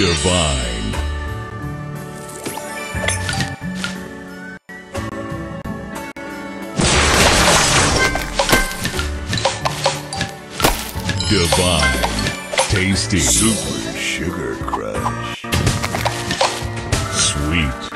Divine. Divine. Tasty. Super Sugar Crush. Sweet.